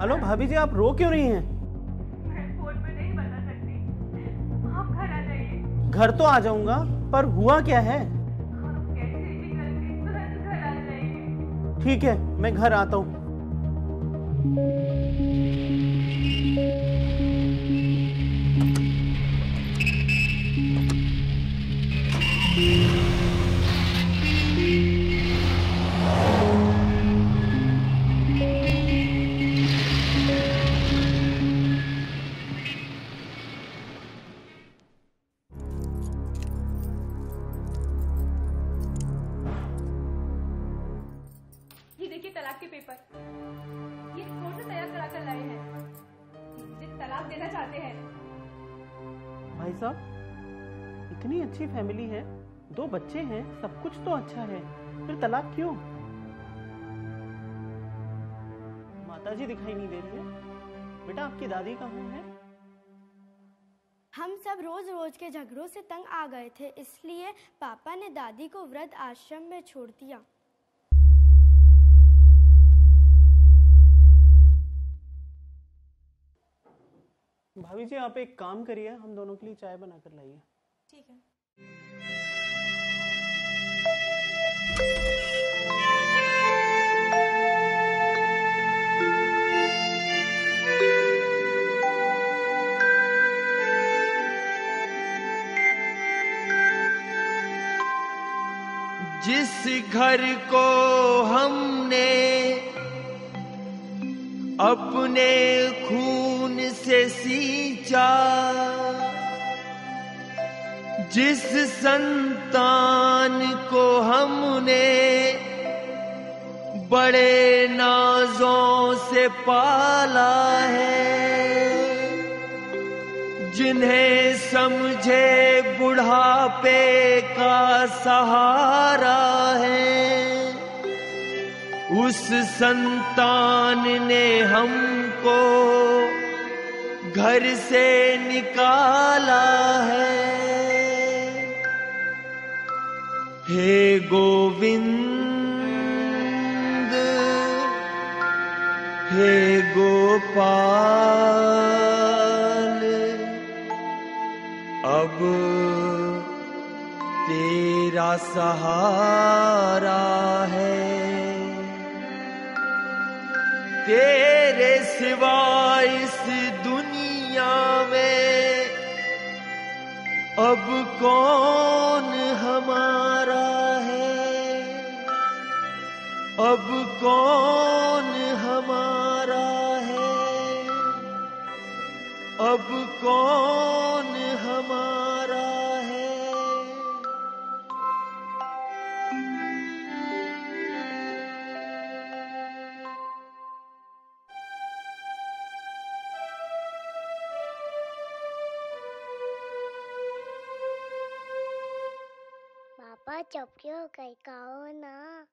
Hello भाभी जी आप रो क्यों रही हैं? मैं फ़ोन में नहीं बता सकती। आप घर आ जाइए। घर तो आ जाऊँगा पर हुआ क्या है? ठीक है मैं घर आता हूँ। देना चाहते हैं। भाई साहब इतनी अच्छी फैमिली है दो बच्चे हैं सब कुछ तो अच्छा है फिर तलाक क्यों? माता जी दिखाई नहीं दे रही है। बेटा आपकी दादी कहाँ है? हम सब रोज रोज के झगड़ों से तंग आ गए थे इसलिए पापा ने दादी को वृद्ध आश्रम में छोड़ दिया। भाभी जी आप एक काम करिए हम दोनों के लिए चाय बना कर लाइए। ठीक है। जिस घर को हमने अपने खून से सींचा, जिस संतान को हमने बड़े नाजों से पाला है, जिन्हें समझे बुढ़ापे का सहारा है, उस संतान ने हमको घर से निकाला है। हे गोविंद, हे गोपाल, अब तेरा सहारा है। तेरे सिवा इस दुनिया में अब कौन हमारा है? अब कौन हमारा है? अब कौन पापा चुप क्यों कहीं कहो ना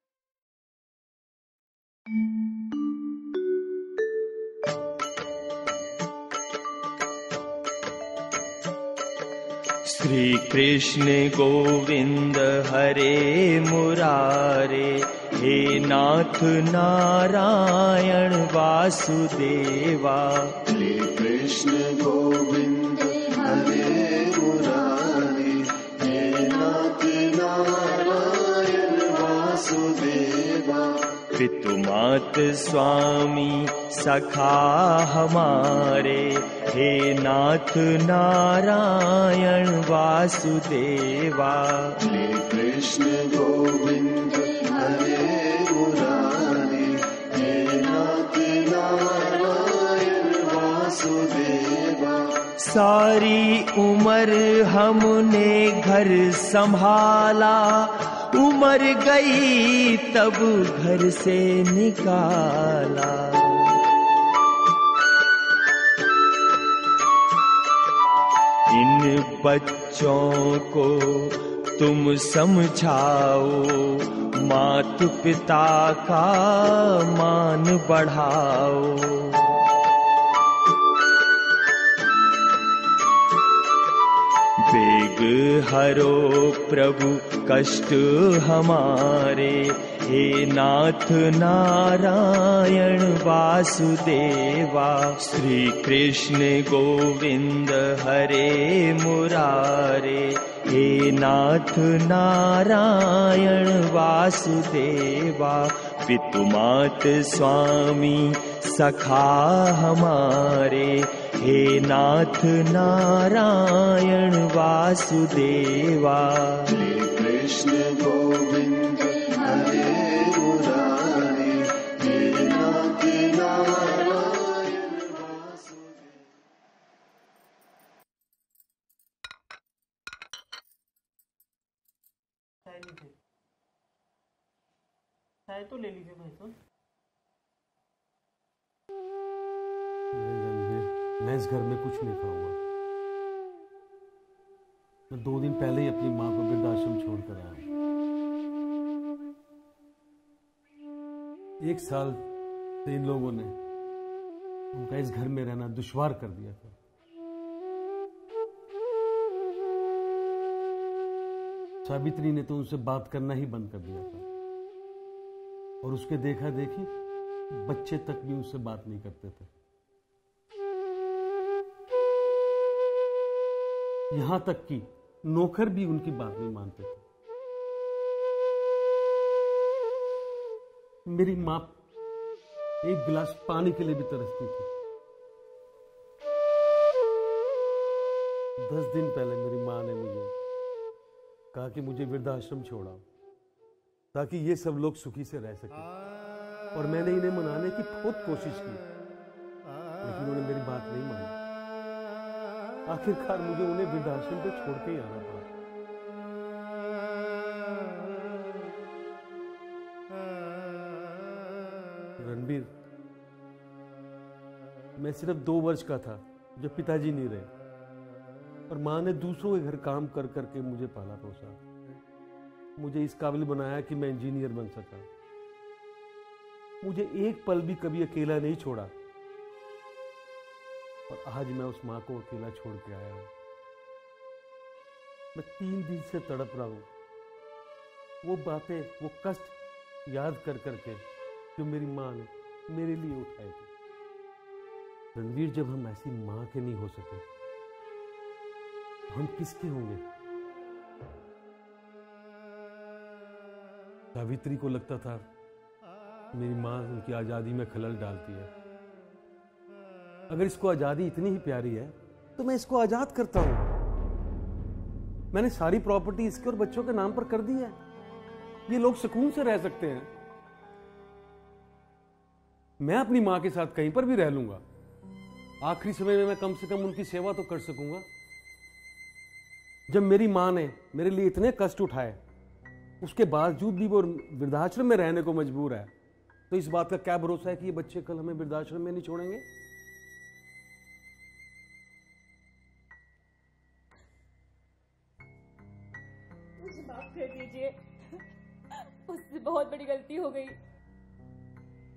श्री कृष्ण गोविंद हरे मुरारे हे नाथ नारायण वासुदेवा श्री कृष्ण गोविंद हरे मुरारी वासुदेवा पितु मात स्वामी सखा हमारे। हे नाथ नारायण वासुदेवा। श्री कृष्ण गोविंद हरे मुरारी हे नाथ नारायण वासुदेवा। सारी उम्र हमने घर संभाला। उम्र गई तब घर से निकाला। इन बच्चों को तुम समझाओ, मात पिता का मान बढ़ाओ। बेग हरो प्रभु कष्ट हमारे। हे नाथ नारायण वासुदेवा श्री कृष्ण गोविंद हरे मुरारे हे नाथ नारायण वासुदेवा पितुमात स्वामी सखा हमारे। हे नाथ नारायण वासुदेवा। कृष्ण गोविंद चाय तो ले लीजिए भाई साहब। मैं इस घर में कुछ नहीं खाऊँगा। मैं दो दिन पहले ही अपनी माँ को वृद्धाश्रम छोड़कर आया एक साल से इन लोगों ने उनका इस घर में रहना दुश्वार कर दिया था। सावित्री ने तो उनसे बात करना ही बंद कर दिया था। और उसके देखा देखी बच्चे तक भी उससे बात नहीं करते थे। यहाँ तक कि नौकर भी उनकी बात नहीं मानते थे। मेरी माँ एक गिलास पानी के लिए भी तरसती थी। दस दिन पहले मेरी माँ ने मुझे कहा कि मुझे वृद्धाश्रम छोड़ाओ। ताकि ये सब लोग सुखी से रह सके। और मैंने इन्हें मनाने की बहुत कोशिश की, लेकिन उन्होंने मेरी बात नहीं मानी। आखिरकार मुझे उन्हें वृद्धाश्रम पे छोड़ के ही आना पड़ा। रणबीर, मैं सिर्फ़ दो वर्ष का था, जब पिताजी नहीं रहे। और माँ ने दूसरों के घर काम कर करके मुझे पाला पोसा मुझे इस काबिल बनाया कि मैं इंजीनियर बन सका। मुझे एक पल भी कभी अकेला नहीं छोड़ा। और आज मैं उस माँ को अकेला छोड़ के आया हूँ। मैं तीन दिन से तड़प रहा हूँ। वो बातें, वो कष्ट याद कर करके जो मेरी माँ ने मेरे लिए उठाए थे। रणवीर, जब हम ऐसी माँ के नहीं हो सके तो हम किसके होंगे? सावित्री को लगता था, मेरी माँ उनकी आज़ादी में खलल डालती है। अगर इसको आज़ादी इतनी ही प्यारी है तो मैं इसको आज़ाद करता हूँ। मैंने सारी प्रॉपर्टी इसके और बच्चों के नाम पर कर दी है। ये लोग सुकून से रह सकते हैं। मैं अपनी माँ के साथ कहीं पर भी रह लूँगा। आखिरी समय में मैं कम से कम उनकी सेवा तो कर सकूँगा। जब मेरी माँ ने मेरे लिए इतने कष्ट उठाए उसके बावजूद भी वो वृद्धाश्रम में रहने को मजबूर है। तो इस बात का क्या भरोसा है कि ये बच्चे कल हमें वृद्धाश्रम में नहीं छोड़ेंगे? मुझे माफ़ कर दीजिए। उससे बहुत बड़ी गलती हो गई।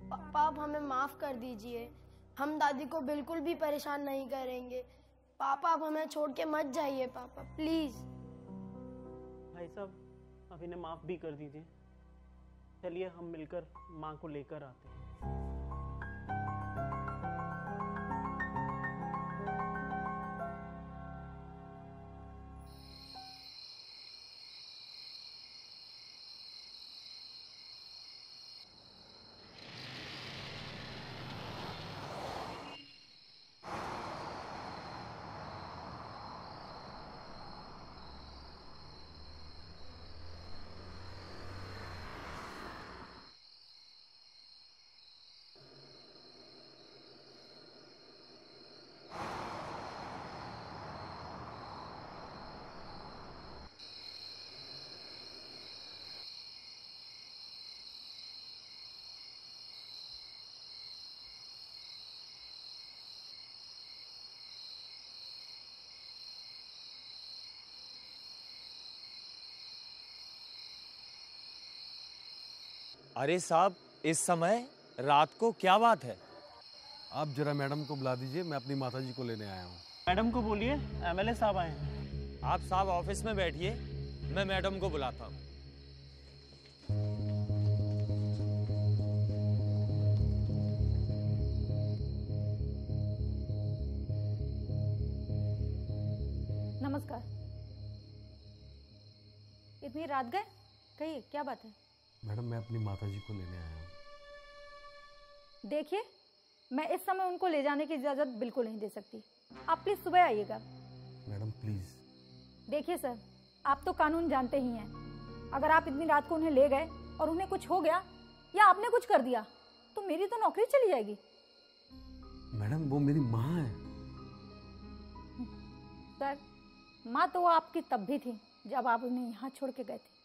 पापा आप हमें माफ़ कर दीजिए। हम दादी को बिल्कुल भी परेशान नहीं करेंगे। पापा आप हमें छोड़ के मत जाइए पापा प्लीज़। भाई साहब अब इन्हें माफ़ भी कर दीजिए। चलिए हम मिलकर माँ को लेकर आते हैं। अरे साहब इस समय रात को क्या बात है? आप जरा मैडम को बुला दीजिए मैं अपनी माता जी को लेने आया हूँ। मैडम को बोलिए एमएलए साहब आए आप साहब ऑफ़िस में बैठिए मैं मैडम को बुलाता हूँ। नमस्कार। इतनी रात गए? कहिए क्या बात है? मैडम मैं अपनी माता जी को लेने आया हूँ। देखिए मैं इस समय उनको ले जाने की इजाज़त बिल्कुल नहीं दे सकती। आप प्लीज़ सुबह आइएगा। मैडम प्लीज़ देखिए सर आप तो कानून जानते ही हैं। अगर आप इतनी रात को उन्हें ले गए और उन्हें कुछ हो गया या आपने कुछ कर दिया तो मेरी तो नौकरी चली जाएगी। मैडम वो मेरी माँ है। सर माँ तो आपकी तब भी थी जब आप उन्हें यहाँ छोड़ के गए थे।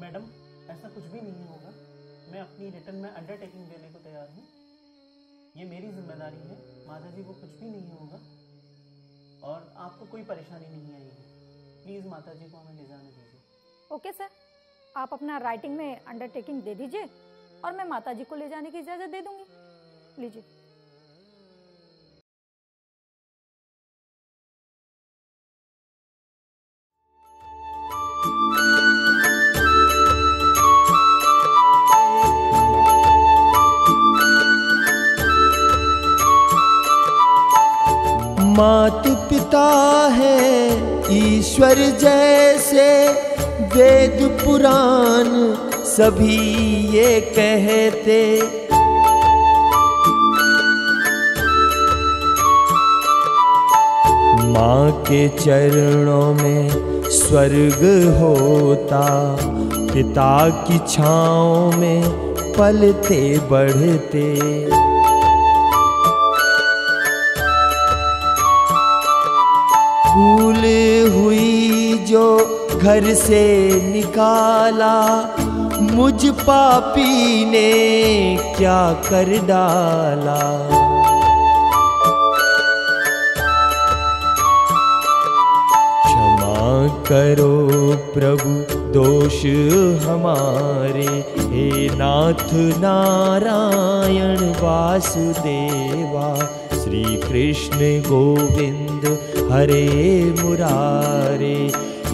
मैडम, ऐसा कुछ भी नहीं होगा। मैं अपनी रिटर्न में अंडरटेकिंग देने को तैयार हूँ। ये मेरी ज़िम्मेदारी है। माता जी को कुछ भी नहीं होगा। और आपको कोई परेशानी नहीं आएगी। प्लीज़ माता जी को हमें ले जाने दीजिए। Okay, sir. आप अपना राइटिंग में अंडरटेकिंग दे दीजिए और मैं माता जी को ले जाने की इजाज़त दे दूँगी। लीजिए। मात पिता है ईश्वर जैसे वेद पुराण सभी ये कहते। माँ के चरणों में स्वर्ग होता, पिता की छाँव में पलते बढ़ते। जो घर से निकाला, मुझ पापी ने क्या कर डाला? क्षमा करो प्रभु, दोष हमारे। हे नाथ नारायण वासुदेवा, श्री कृष्ण गोविंद हरे मुरारे।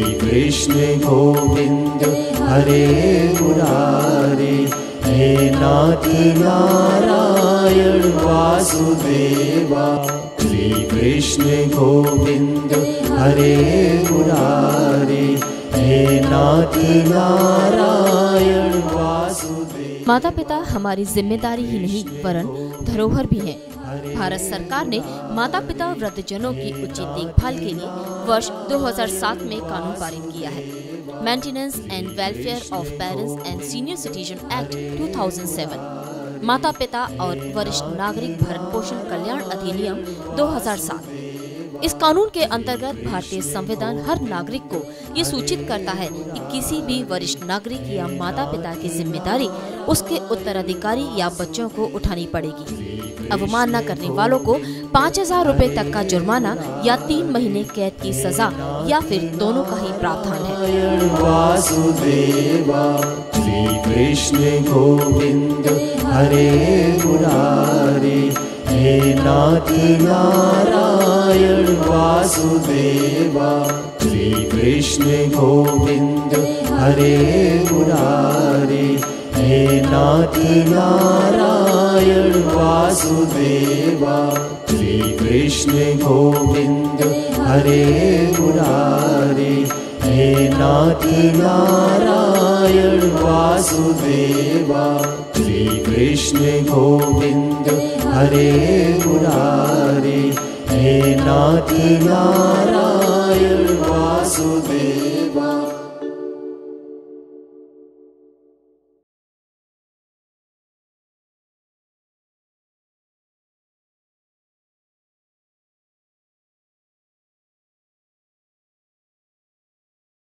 कृष्ण गोविंद, हरे मुरारे, हे नाथ नारायण वासुदेवा श्री कृष्ण गोविंद, हरे मुरारे, हे नाथ नारायण वासुदेवा माता पिता हमारी ज़िम्मेदारी ही नहीं, वरन धरोहर भी हैं। भारत सरकार ने माता पिता वृद्धजनों की उचित देखभाल के लिए वर्ष 2007 में कानून पारित किया है। Maintenance and welfare of parents and senior citizen act 2007 माता पिता और वरिष्ठ नागरिक भरण पोषण कल्याण अधिनियम 2007 इस कानून के अंतर्गत भारतीय संविधान हर नागरिक को ये सूचित करता है कि किसी भी वरिष्ठ नागरिक या माता पिता की ज़िम्मेदारी उसके उत्तराधिकारी या बच्चों को उठानी पड़ेगी। अवमानना करने वालों को पाँच हज़ार रूपए तक का जुर्माना या तीन महीने कैद की सजा या फिर दोनों का ही प्रावधान है। कृष्ण गोविंद, हरे मुरारे हे नाथ नारायण, वासुदेवा श्री कृष्ण गोविंद, हरे मुरारे हे नाथ नारायण वासुदेवा श्री कृष्ण गोविंद हरे मुरारे। हे नाथ नारायण वासुदेवा श्री कृष्ण गोविंद हरे मुरारे। हे नाथ नारायण वासुदेवा